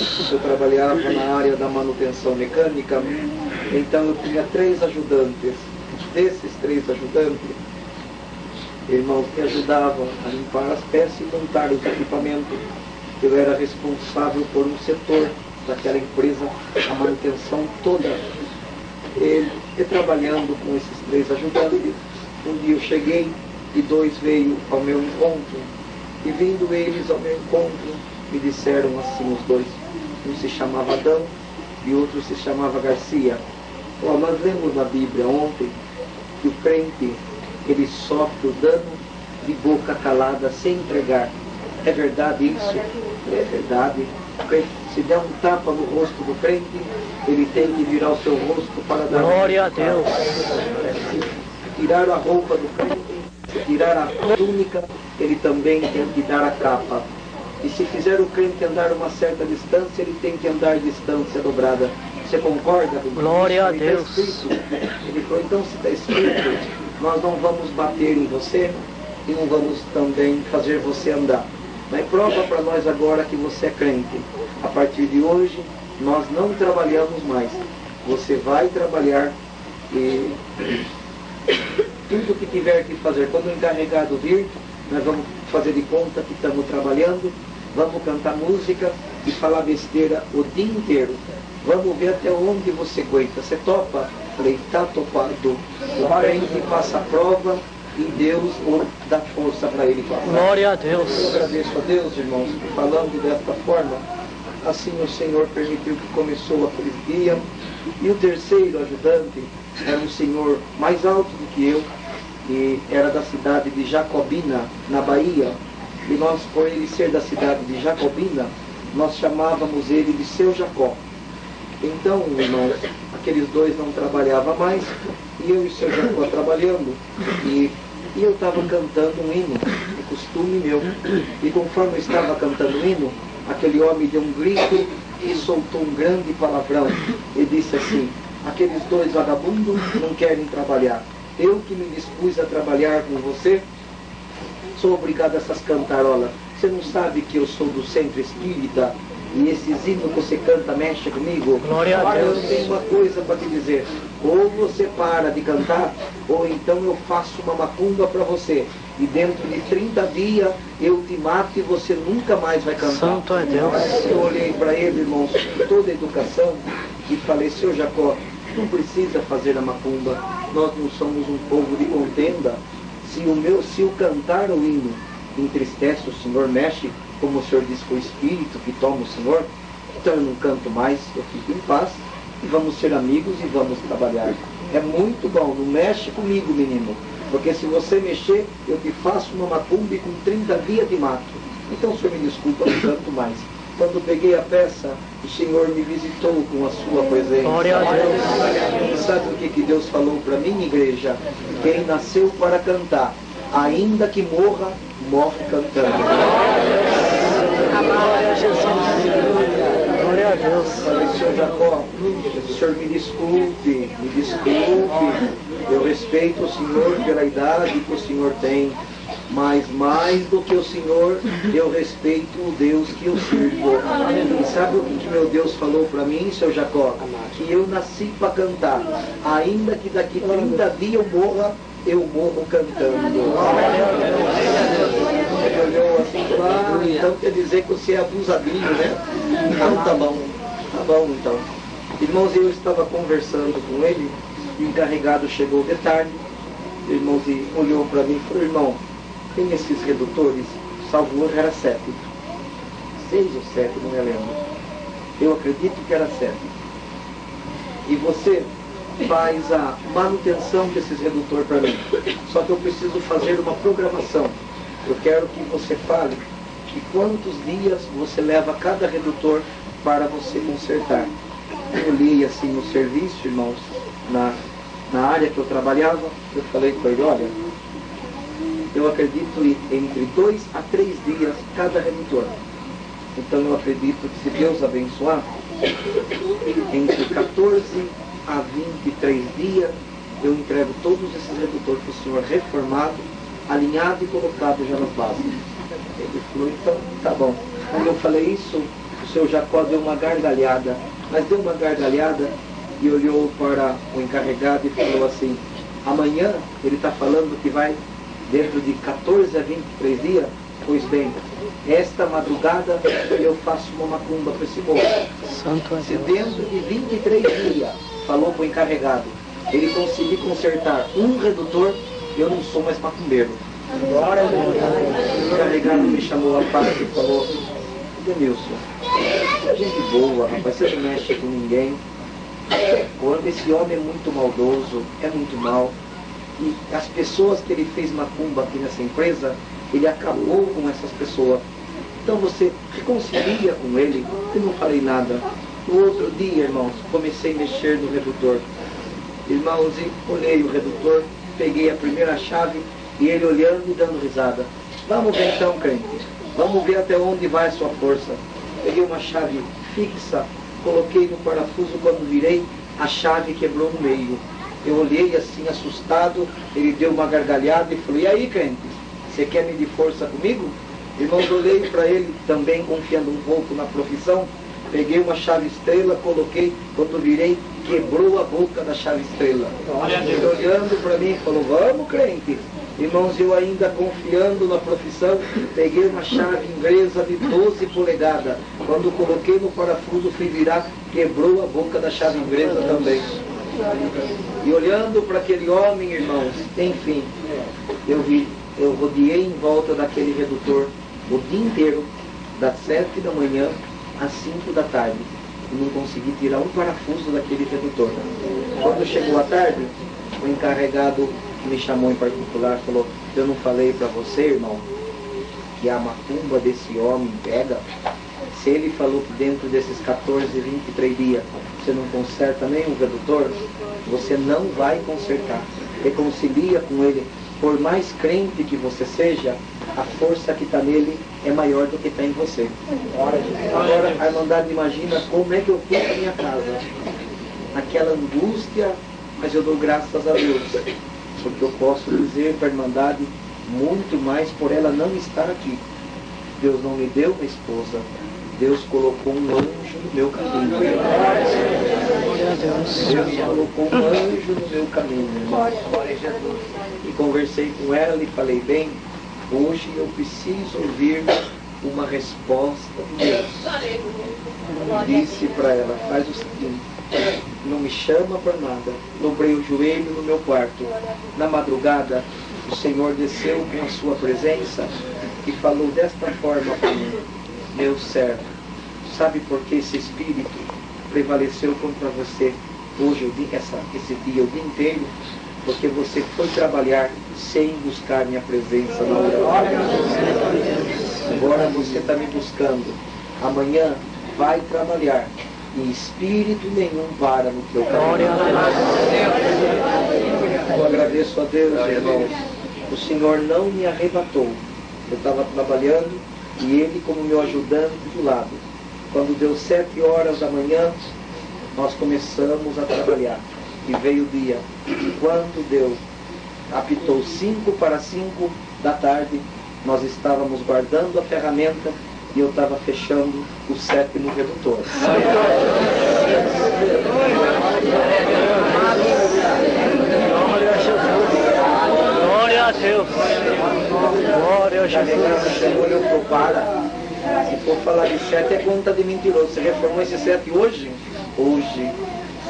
Eu trabalhava na área da manutenção mecânica, então eu tinha três ajudantes. Desses três ajudantes, irmãos me ajudavam a limpar as peças e montar os equipamentos. Eu era responsável por um setor daquela empresa, a manutenção toda. E, e trabalhando com esses três ajudantes, um dia eu cheguei e dois veio ao meu encontro. E vindo eles ao meu encontro, me disseram assim os dois. Um se chamava Adão e outro se chamava Garcia. Oh, nós lemos na Bíblia ontem que o crente ele sofre o dano de boca calada sem entregar. É verdade isso? É verdade. Se der um tapa no rosto do crente, ele tem que virar o seu rosto para dar Glória a Deus. Tirar a roupa do crente, tirar a túnica, ele também tem que dar a capa. E se fizer o crente andar uma certa distância, ele tem que andar distância dobrada. Você concorda? Glória a Ele Deus. Ele falou, então se está escrito, nós não vamos bater em você e não vamos também fazer você andar. Mas prova para nós agora que você é crente. A partir de hoje, nós não trabalhamos mais. Você vai trabalhar e tudo que tiver que fazer, quando o encarregado vir, nós vamos fazer de conta que estamos trabalhando, vamos cantar música e falar besteira o dia inteiro. Vamos ver até onde você aguenta. Você topa? Falei, está topado. O crente passa a prova e Deus o dá força para ele passar. Glória a Eu Deus. agradeço a Deus, irmãos, falando desta forma. Assim o Senhor permitiu que começou aquele dia. E o terceiro ajudante era um senhor mais alto do que eu, e era da cidade de Jacobina, na Bahia. E nós, por ele ser da cidade de Jacobina, nós chamávamos ele de seu Jacó. Então, irmãos, aqueles dois não trabalhavam mais, e eu e seu Jacó trabalhando, e, e eu estava cantando um hino, é costume meu. E conforme eu estava cantando o hino, aquele homem deu um grito e soltou um grande palavrão. E disse assim, aqueles dois vagabundos não querem trabalhar. Eu que me dispus a trabalhar com você, sou obrigado a essas cantarolas. Você não sabe que eu sou do centro espírita e esses hinos que você canta mexe comigo? Glória a Deus. eu tenho uma coisa para te dizer. Ou você para de cantar, ou então eu faço uma macumba para você. E dentro de 30 dias eu te mato e você nunca mais vai cantar. Santo é Deus. Eu olhei para ele, irmãos, com toda a educação, e falei, seu Jacó, não precisa fazer a macumba. Nós não somos um povo de contenda. Se o meu, se o cantar o hino entristece o Senhor, mexe, como o Senhor diz, com o espírito que toma o Senhor, então eu não canto mais, eu fico em paz, e vamos ser amigos e vamos trabalhar. É muito bom, não mexe comigo, menino, porque se você mexer, eu te faço uma macumba com 30 dias de mato. Então o Senhor me desculpa, não canto mais. Quando peguei a peça, o Senhor me visitou com a sua presença. Glória a Deus. Sabe o que, que Deus falou para mim, igreja? Quem nasceu para cantar, ainda que morra, morre cantando. Glória a Jesus. Glória a Deus. Falei, senhor Jacó, o senhor me desculpe, me desculpe. Eu respeito o senhor pela idade que o senhor tem. Mas mais do que o Senhor, eu respeito o Deus que eu sirvo. E sabe o que, meu Deus falou para mim, seu Jacó? Que eu nasci para cantar. Ainda que daqui 30 dias eu morra, eu morro cantando. Ele olhou assim, claro, então quer dizer que você é abusadinho, né? Então tá bom, tá bom então. Irmãos, eu estava conversando com ele, e o encarregado chegou de tarde, irmãos, olhou para mim e falou, irmão, tem esses redutores, salvo hoje era sete. Seis ou sete, não me lembro. Eu acredito que era sete. E você faz a manutenção desses redutores para mim. Só que eu preciso fazer uma programação. Eu quero que você fale de quantos dias você leva cada redutor para você consertar. Eu olhei assim no serviço, irmãos, na, na área que eu trabalhava, eu falei com ele, olha, eu acredito entre dois a três dias cada redutor. Então eu acredito que se Deus abençoar, entre 14 a 23 dias, eu entrego todos esses redutores para o Senhor reformado, alinhado e colocado já nas bases. Ele falou, então tá bom. Quando eu falei isso, o seu Jacó deu uma gargalhada, mas deu uma gargalhada e olhou para o encarregado e falou assim, amanhã ele está falando que vai dentro de 14 a 23 dias, pois bem, esta madrugada eu faço uma macumba para esse moço. Santo Se dentro de 23 dias, falou para o encarregado, ele conseguir consertar um redutor, eu não sou mais macumbeiro. O encarregado me chamou à parte e falou, Denilson, gente boa, rapaz, você não mexe com ninguém. Quando esse homem é muito maldoso, é muito mal. E as pessoas que ele fez macumba aqui nessa empresa, ele acabou com essas pessoas. Então você reconcilia com ele, eu não falei nada. No outro dia, irmãos, comecei a mexer no redutor. Irmãos, olhei o redutor, peguei a primeira chave e ele olhando e dando risada. Vamos ver então, crente. Vamos ver até onde vai a sua força. Peguei uma chave fixa, coloquei no parafuso, quando virei, a chave quebrou no meio. Eu olhei assim, assustado, ele deu uma gargalhada e falou, e aí, crente, você quer medir força comigo? Irmãos, olhei para ele também confiando um pouco na profissão, peguei uma chave estrela, coloquei, quando virei, quebrou a boca da chave estrela. Ele olhando para mim falou, vamos crente. Irmãos, eu ainda confiando na profissão, peguei uma chave inglesa de 12 polegadas. Quando coloquei no parafuso, fui virar, quebrou a boca da chave inglesa também. E olhando para aquele homem, irmãos, enfim, eu vi, eu rodeei em volta daquele redutor o dia inteiro, das sete da manhã às cinco da tarde. E não consegui tirar um parafuso daquele redutor. Quando chegou a tarde, o encarregado me chamou em particular falou, eu não falei para você, irmão, que a macumba desse homem pega? Se ele falou que dentro desses 14, 23 dias você não conserta nem o redutor, você não vai consertar. Reconcilia com ele. Por mais crente que você seja, a força que está nele é maior do que está em você. Agora, a Irmandade imagina como é que eu fui para minha casa. Aquela angústia, mas eu dou graças a Deus. Porque eu posso dizer para a Irmandade muito mais por ela não estar aqui. Deus não me deu uma esposa, Deus colocou um anjo no meu caminho. Deus colocou um anjo no meu caminho. E conversei com ela e falei, bem, hoje eu preciso ouvir uma resposta de Deus. Disse para ela, faz o seguinte, não me chama para nada. Dobrei o joelho no meu quarto. Na madrugada, o Senhor desceu com a sua presença e falou desta forma para mim, meu servo, sabe por que esse espírito prevaleceu contra você hoje, essa, esse dia, o dia inteiro? Porque você foi trabalhar sem buscar minha presença na oração. Agora você está me buscando. Amanhã vai trabalhar. E espírito nenhum para no teu caminho. Eu agradeço a Deus, irmãos. O Senhor não me arrebatou. Eu estava trabalhando e Ele como meu ajudante do lado. Quando deu sete horas da manhã, nós começamos a trabalhar. E veio o dia. E quando deu, apitou cinco para cinco da tarde, nós estávamos guardando a ferramenta e eu estava fechando o sétimo redutor. Glória a Jesus. Glória a Deus. Glória a Jesus. Chegou e eu falou, para. Se for falar de sete é conta de mentiroso. Você reformou esse sete hoje? Hoje.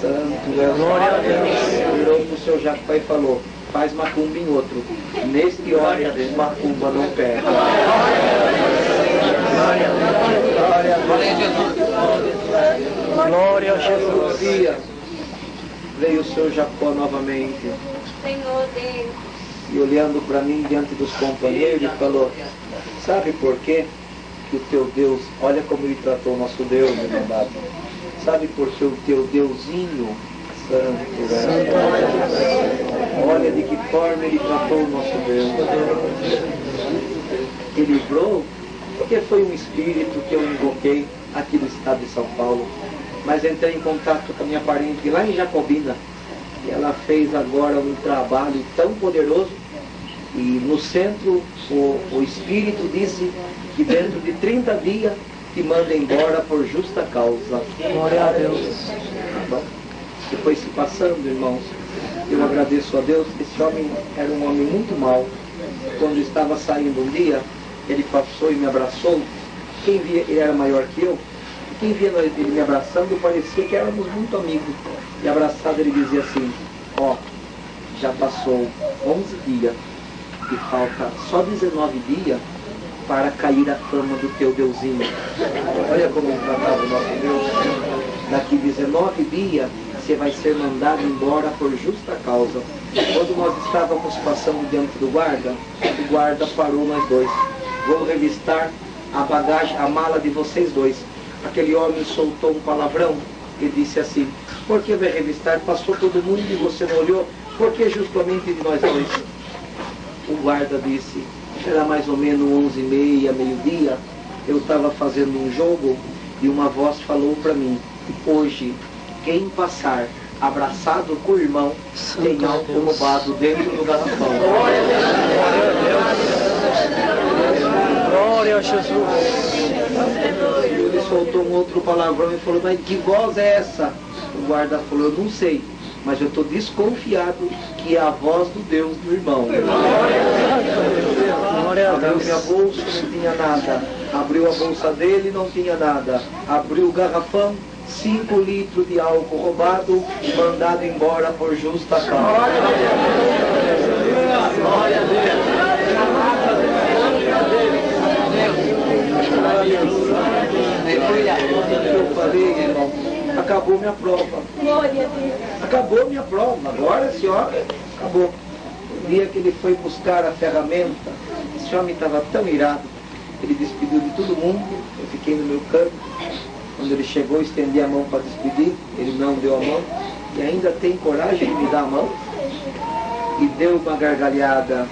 Santo é o Glória a Deus. Virou para o seu Jacó e falou, faz macumba em outro. Neste hora, macumba não pega. Glória a Deus. Glória a Outro Jesus. dia, veio o seu Jacó novamente. Senhor Deus. E olhando para mim diante dos companheiros, falou, sabe por quê que o teu Deus, olha como ele tratou o nosso Deus, meu irmão. Sabe por que o teu Deusinho santo, é? olha de que forma ele tratou o nosso Deus. Ele livrou, porque foi um espírito que eu invoquei aqui do estado de São Paulo. Mas entrei em contato com a minha parente lá em Jacobina. E ela fez agora um trabalho tão poderoso. E no centro, o, o Espírito disse que dentro de 30 dias te manda embora por justa causa. Glória a Deus. Tá? Depois se passando, irmãos, eu agradeço a Deus. Esse homem era um homem muito mau. Quando estava saindo um dia, ele passou e me abraçou. Quem via, ele era maior que eu. Quem via ele me abraçando, parecia que éramos muito amigos. E abraçado ele dizia assim, ó, já passou 11 dias e falta só 19 dias para cair a fama do teu Deusinho. Olha como ele tratava o nosso Deus. Daqui 19 dias você vai ser mandado embora por justa causa. Quando nós estávamos passando diante do guarda, o guarda parou nós dois. Vou revistar a bagagem, a mala de vocês dois. Aquele homem soltou um palavrão e disse assim, por que vai revistar? Passou todo mundo e você não olhou? Por que justamente de nós dois? O guarda disse, era mais ou menos 11 e meia, meio-dia, eu estava fazendo um jogo e uma voz falou para mim, hoje, quem passar abraçado com o irmão, tem algo roubado dentro do garrafão. Glória a Jesus. Ele soltou um outro palavrão e falou, mas que voz é essa? O guarda falou, eu não sei, mas eu estou desconfiado que é a voz do Deus do irmão. A Abriu Deus. minha bolsa, não tinha nada. Abriu a bolsa dele, não tinha nada. Abriu o garrafão, 5 litros de álcool roubado, mandado embora por justa causa. Eu falei, irmão, acabou minha prova. Acabou minha prova. Agora, senhora, acabou. O dia que ele foi buscar a ferramenta, esse homem estava tão irado, ele despediu de todo mundo, eu fiquei no meu canto. Quando ele chegou, estendi a mão para despedir, ele não deu a mão, e ainda tem coragem de me dar a mão. E deu uma gargalhada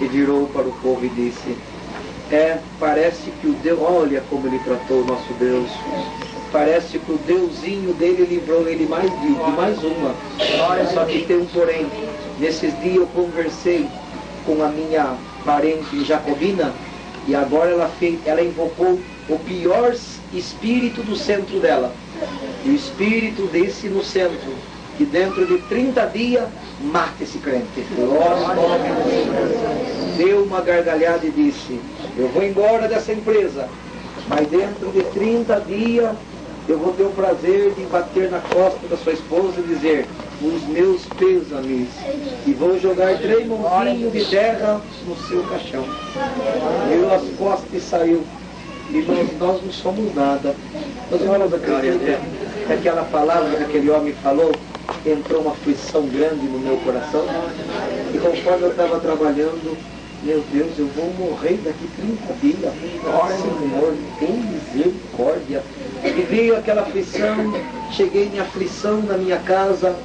e virou para o povo e disse, é, parece que o Deus, olha como ele tratou o nosso Deus. Parece que o Deusinho dele livrou ele mais de, de mais uma. Só que tem um porém. Nesses dias eu conversei com a minha parente jacobina e agora ela, fez, ela invocou o pior espírito do centro dela. E o espírito desse no centro, que dentro de 30 dias mata esse crente. Deu uma gargalhada e disse, eu vou embora dessa empresa, mas dentro de 30 dias eu vou ter o prazer de bater na costa da sua esposa e dizer os meus pêsames e vou jogar três mãozinhos de terra no seu caixão. Virou as costas e saiu. Irmãos, nós não somos nada. Nós irmãos acreditam que aquela palavra que aquele homem falou entrou uma aflição grande no meu coração. E conforme eu estava trabalhando, meu Deus, eu vou morrer daqui 30 dias. Senhor, tem misericórdia. E veio aquela aflição, cheguei em aflição na minha casa,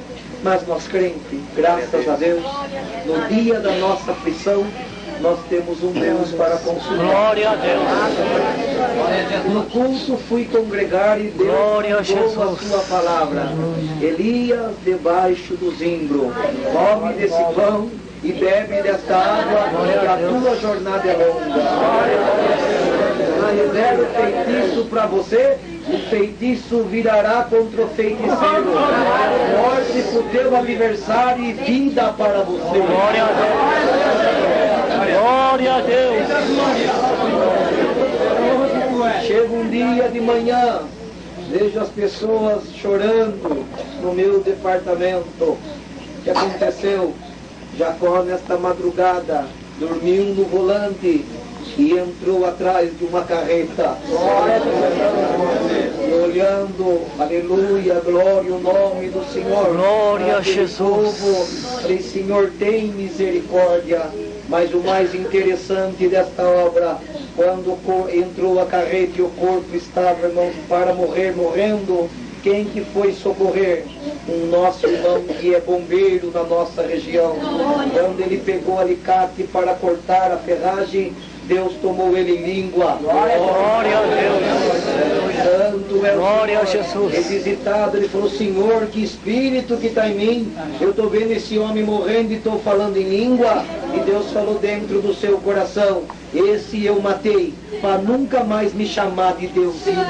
mas nós crentes, graças a Deus, no dia da nossa aflição, nós temos um Deus para consolar. Glória a Deus. No culto fui congregar e Deus Glória a sua palavra. Elias debaixo do zimbro, come desse pão e bebe desta água, que a tua jornada é longa. Mas quero feitiço para você, o feitiço virará contra o feiticeiro. Morte para o teu aniversário e vida para você. Glória a Deus. Glória a Deus. Chega um dia de manhã, vejo as pessoas chorando no meu departamento. O que aconteceu? Jacó, nesta madrugada, dormiu no volante e entrou atrás de uma carreta. E olhando, aleluia, glória o nome do Senhor. Glória a Jesus. povo, Senhor, tem misericórdia. Mas o mais interessante desta obra, quando entrou a carreta e o corpo estava, irmãos, para morrer, morrendo, quem que foi socorrer? Um nosso irmão que é bombeiro na nossa região. Quando ele pegou o alicate para cortar a ferragem, Deus tomou ele em língua. Glória a Deus. Santo é o Glória a Senhor. Jesus. Revisitado, ele falou, Senhor, que espírito que está em mim. Eu estou vendo esse homem morrendo e estou falando em língua. E Deus falou dentro do seu coração. Esse eu matei, para nunca mais me chamar de Deusinho.